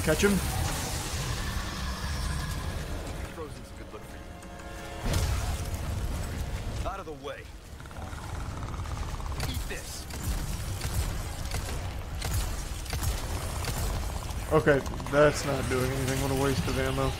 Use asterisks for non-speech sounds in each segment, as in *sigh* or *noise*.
I catch him? Frozen's a good look for you. Out of the way. Eat this. Okay, that's not doing anything. What a waste of ammo.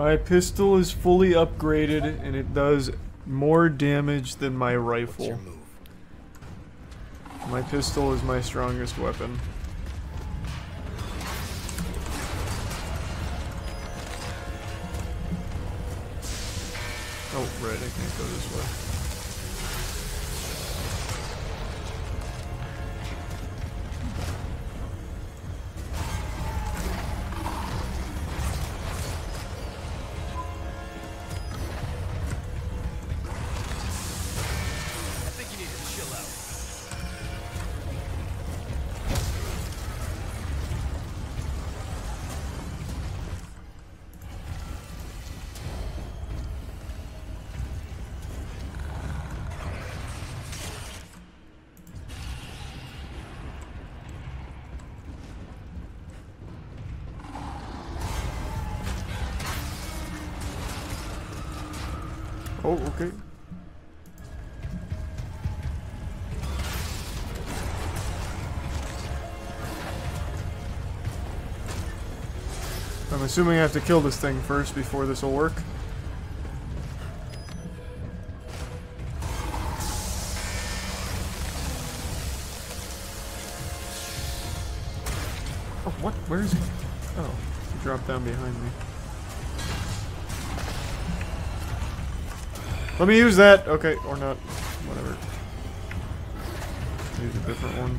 My pistol is fully upgraded and it does more damage than my rifle. My pistol is my strongest weapon. Oh, okay. I'm assuming I have to kill this thing first before this will work. Oh, what? Where is he? Oh, he dropped down behind me. Let me use that. Okay, or not. Whatever. Use a different one.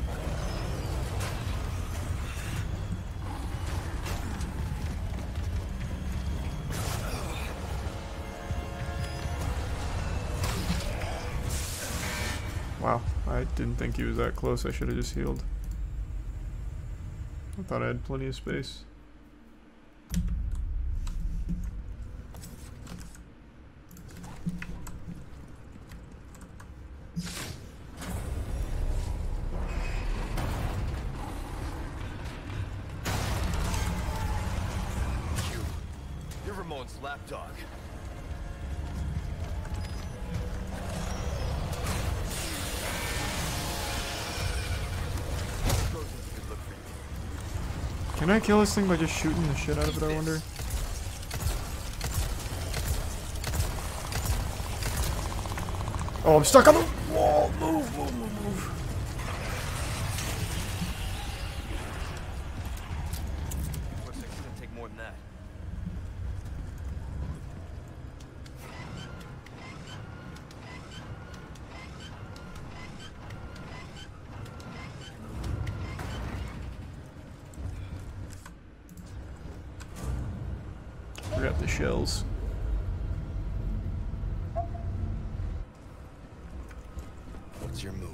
Wow, I didn't think he was that close. I should have just healed. I thought I had plenty of space. You. Lapdog. Frozen's a good look for you. Can I kill this thing by just shooting the shit out of it, I wonder? Oh, I'm stuck on the wall. Move, move, move, move. Looks like it's gonna take more than that. Forgot the shells. What's your move?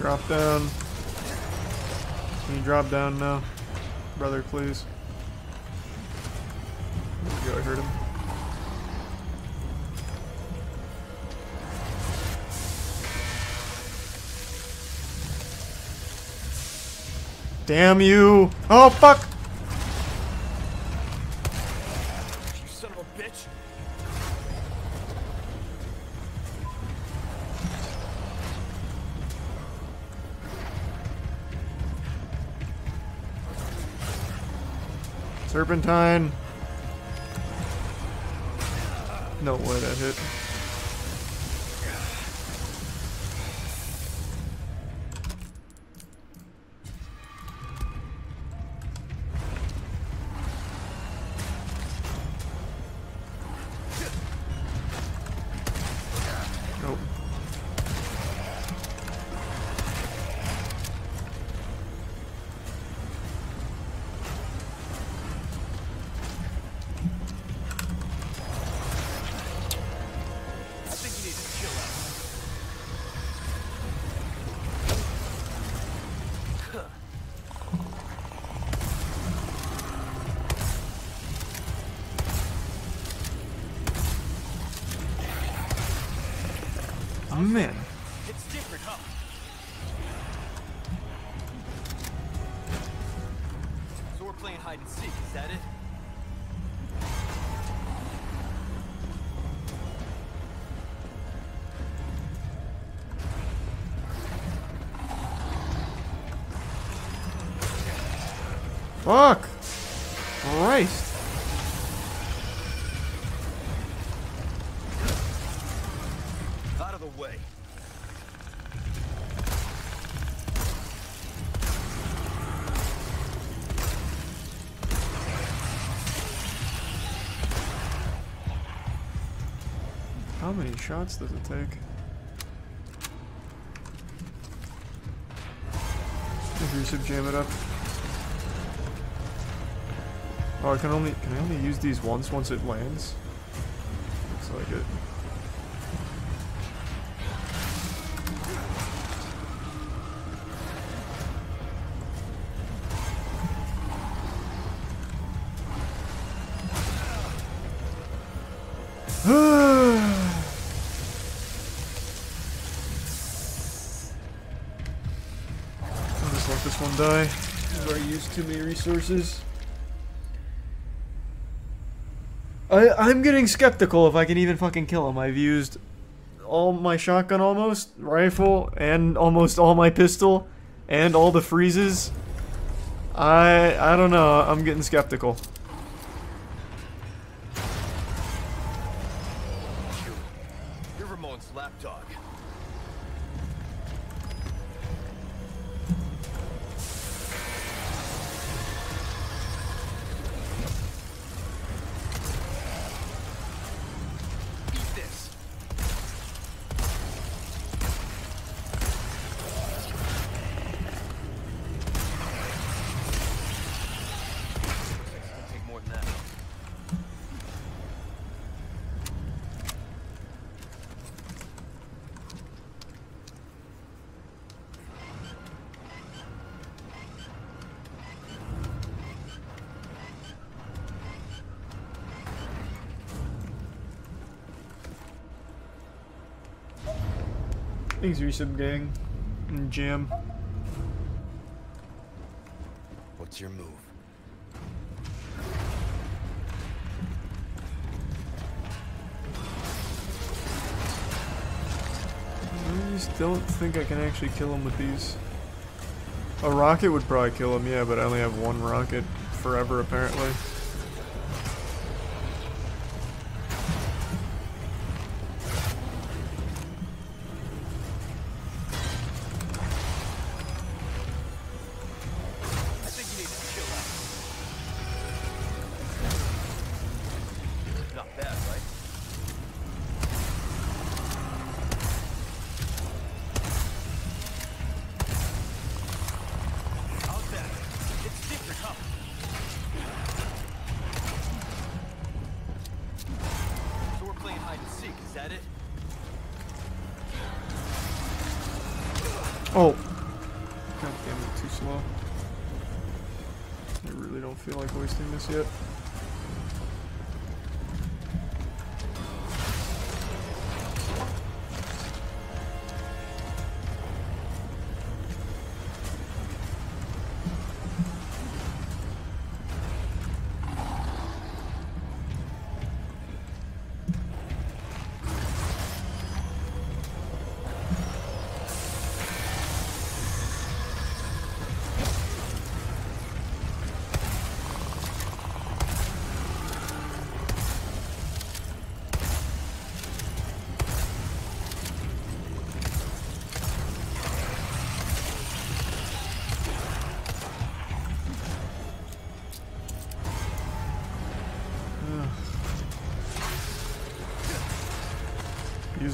Drop down. Can you drop down now? Brother, please. There we go, I heard him. Damn you! Oh, fuck! You son of a bitch! Serpentine! No way that hit. Fuck! Christ! Out of the way. How many shots does it take? If you jam it up. Oh, I can only can I only use these once once it lands? Looks like it. *sighs* I'll just let this one die. Where I used too many resources. I, I'm getting skeptical if I can even fucking kill him. I've used all my shotgun almost, rifle, and almost all my pistol, and all the freezes. I I don't know. I'm getting skeptical. Thanks, resub gang. And Jim. What's your move? I just don't think I can actually kill him with these. A rocket would probably kill him, yeah, but I only have one rocket forever, apparently. Don't feel like wasting this yet.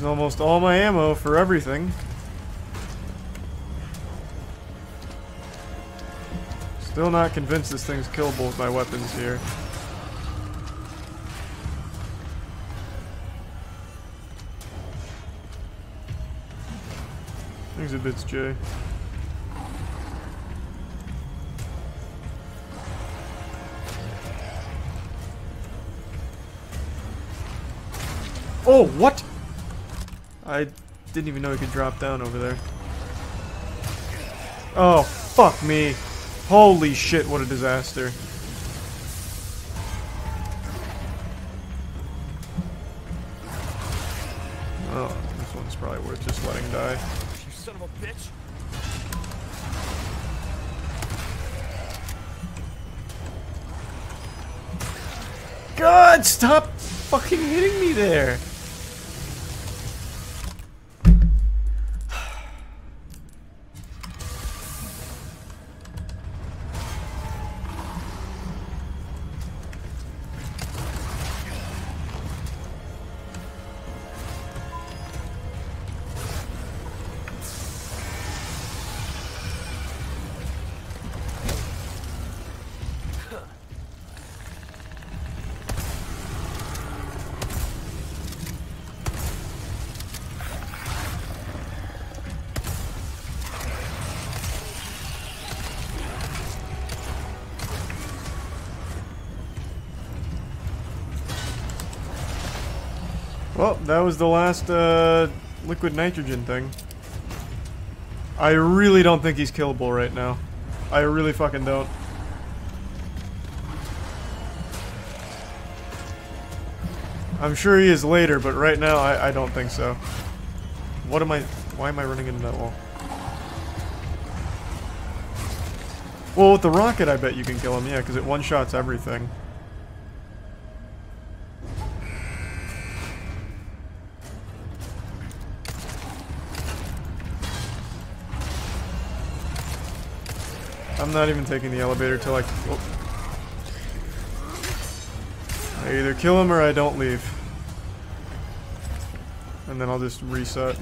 Using almost all my ammo for everything. Still not convinced this thing's killable with my weapons here. Thanks a bits, Jay. Oh, what? I didn't even know he could drop down over there. Oh, fuck me. Holy shit, what a disaster. Oh, this one's probably worth just letting die. You son of a bitch. God, stop fucking hitting me there. Well, that was the last uh, liquid nitrogen thing. I really don't think he's killable right now. I really fucking don't. I'm sure he is later, but right now I, I don't think so. What am I... Why am I running into that wall? Well, with the rocket, I bet you can kill him, yeah, because it one-shots everything. I'm not even taking the elevator till I... Oh. I either kill him or I don't leave. And then I'll just reset.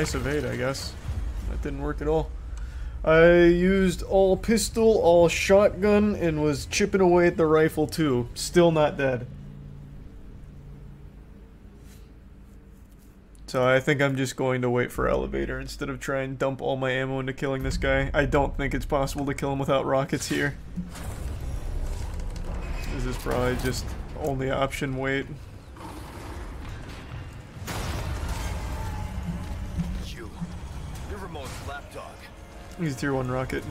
Nice evade, I guess. That didn't work at all. I used all pistol, all shotgun, and was chipping away at the rifle too. Still not dead. So I think I'm just going to wait for elevator instead of try and dump all my ammo into killing this guy. I don't think it's possible to kill him without rockets here. This is probably just only option wait. You're lapdog. He's tier 1 rocket.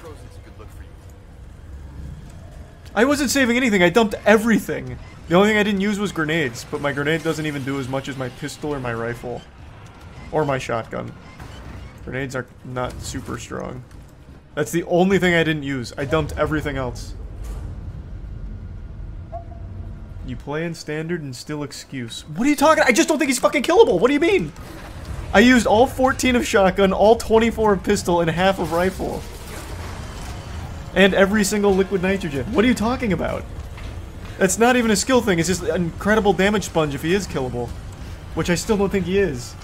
Frozen's a good look for you. I wasn't saving anything, I dumped everything. The only thing I didn't use was grenades, but my grenade doesn't even do as much as my pistol or my rifle. Or my shotgun. Grenades are not super strong. That's the only thing I didn't use. I dumped everything else. You play in standard and still excuse. What are you talking? I just don't think he's fucking killable. What do you mean? I used all 14 of shotgun, all 24 of pistol, and half of rifle. And every single liquid nitrogen. What are you talking about? That's not even a skill thing, it's just an incredible damage sponge if he is killable. Which I still don't think he is.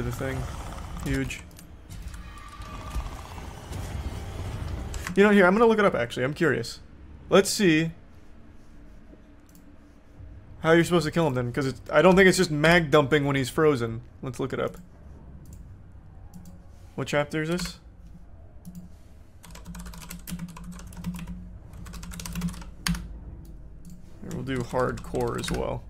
Under the thing. Huge. You know, here, I'm gonna look it up actually. I'm curious. Let's see how you're supposed to kill him then, because I don't think it's just mag dumping when he's frozen. Let's look it up. What chapter is this? We'll do hardcore as well.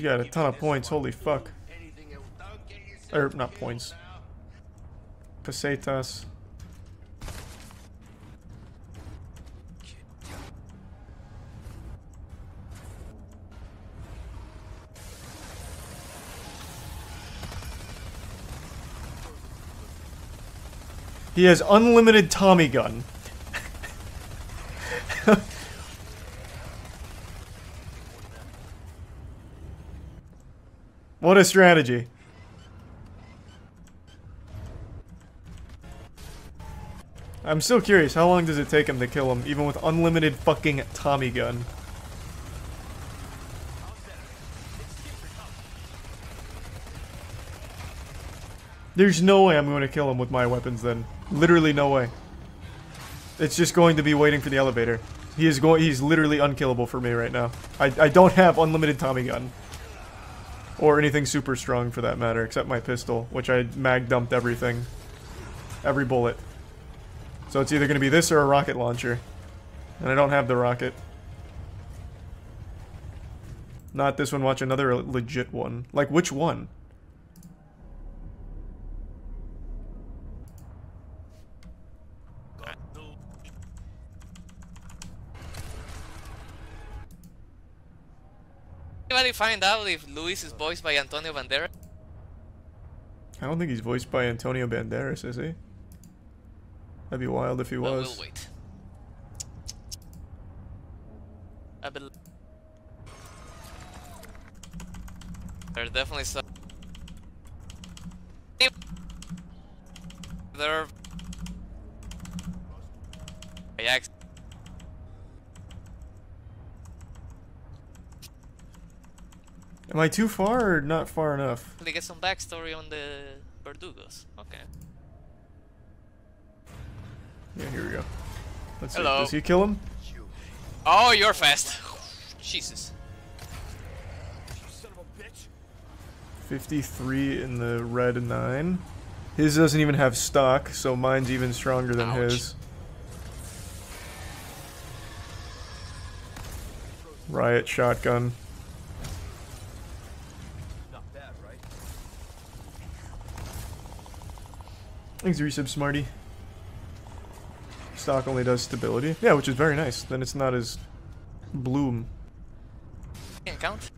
He's got a ton of points. Holy fuck. Anything else? Don't Or not points. Pesetas. He has unlimited Tommy gun. What a strategy. I'm still curious, how long does it take him to kill him, even with unlimited fucking Tommy gun? There's no way I'm going to kill him with my weapons then. Literally no way. It's just going to be waiting for the elevator. He is going he's literally unkillable for me right now. I I don't have unlimited Tommy gun. Or anything super strong for that matter, except my pistol, which I mag dumped everything. Every bullet. So it's either going to be this or a rocket launcher. And I don't have the rocket. Not this one, watch another legit one. Like, which one? Anybody find out if Luis is voiced by Antonio Banderas? I don't think he's voiced by Antonio Banderas, is he? That'd be wild if he was. we'll wait. I bel There's definitely some. There. I Am I too far or not far enough? They get some backstory on the Verdugos. Okay. Yeah, here we go. Let's Hello. see. Does he kill him? Oh, you're fast. Jesus. You son of a bitch. 53 in the red 9. His doesn't even have stock, so mine's even stronger than Ouch. his. Riot shotgun. Not bad, right? Thanks, resub smarty. Stock only does stability. Yeah, which is very nice. Then it's not as bloom. Can't count.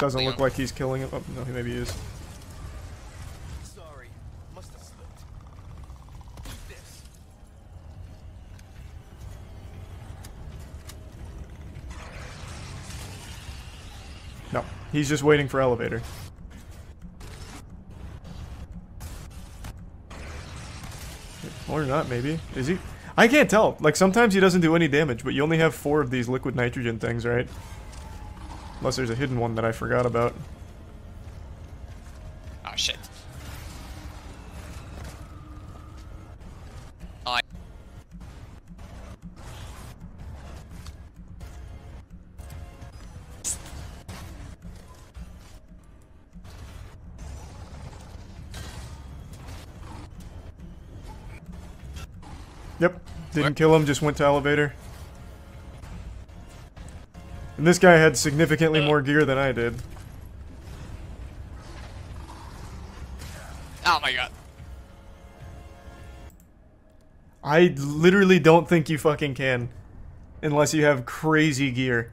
Doesn't look like he's killing him. Oh, no, he maybe is. Sorry. Must have slipped. This. No, he's just waiting for elevator. Or not, maybe. Is he? I can't tell. Like, sometimes he doesn't do any damage, but you only have four of these liquid nitrogen things, right? Unless there's a hidden one that I forgot about. Yep. Didn't kill him, just went to elevator. And this guy had significantly uh. more gear than I did. oh my god. I literally don't think you fucking can. Unless you have crazy gear.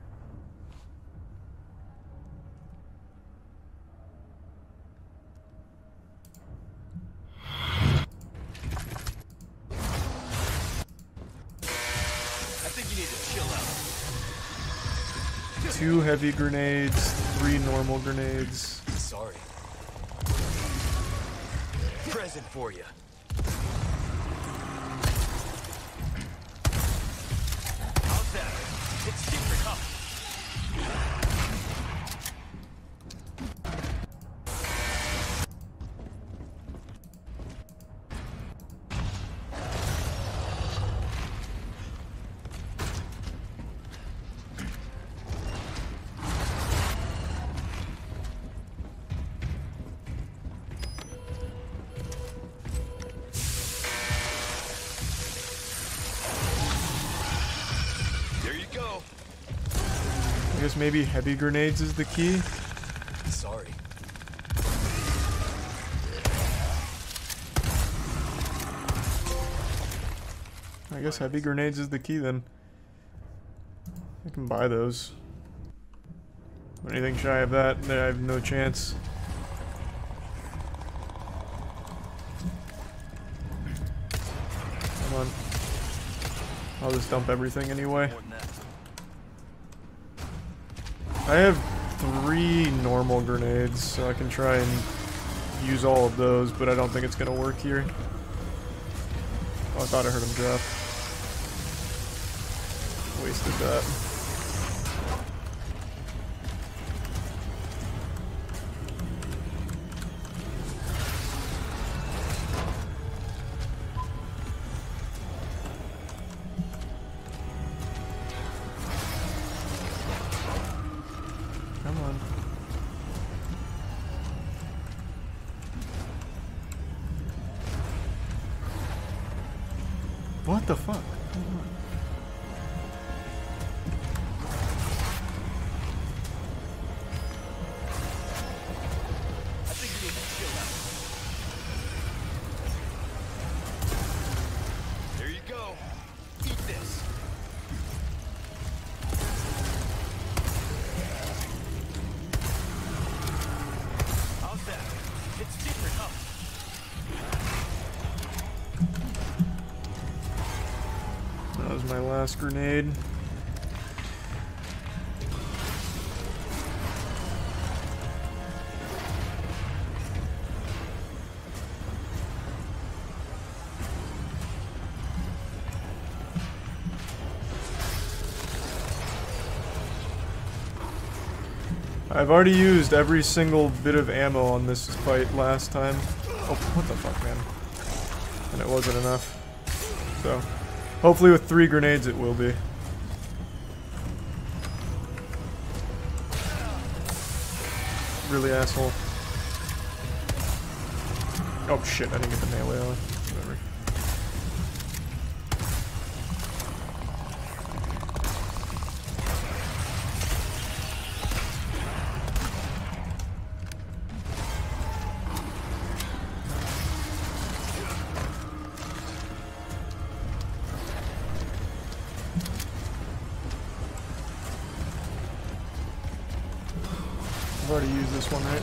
Heavy grenades, three normal grenades. Sorry. Present for you. How's that? It's secret, huh? Maybe heavy grenades is the key. Sorry. I guess heavy grenades is the key then. I can buy those. Anything shy of that, I have no chance. Come on. I'll just dump everything anyway. I have three normal grenades, so I can try and use all of those, but I don't think it's gonna work here. Oh, I thought I heard him drop. Wasted that. What the fuck? Last grenade. I've already used every single bit of ammo on this fight last time. Oh, what the fuck, man. And it wasn't enough. So, hopefully with three grenades it will be. Really asshole. Oh shit, I didn't get the melee on. Already used this one, right?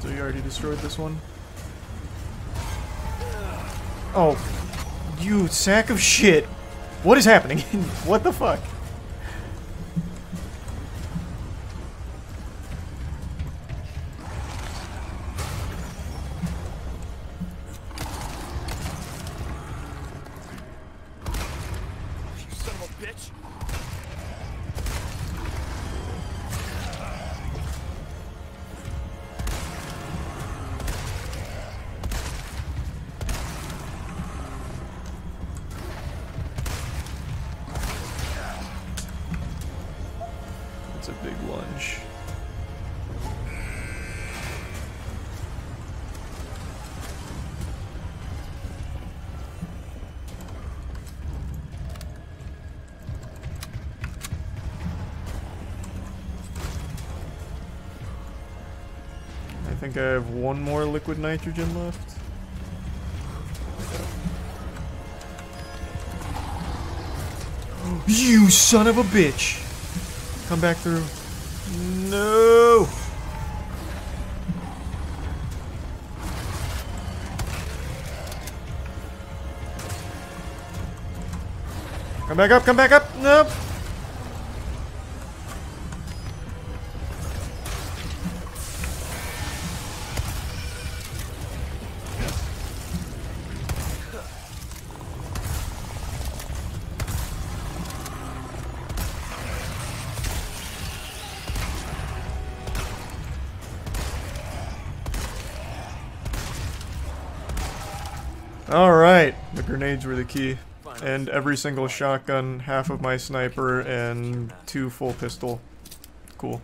So you already destroyed this one? Oh, you sack of shit. What is happening? *laughs* what the fuck? Think I have one more liquid nitrogen left. You son of a bitch! Come back through. No! Come back up, come back up! Nope! Grenades were the key. And every single shotgun, half of my sniper, and two full pistol. Cool.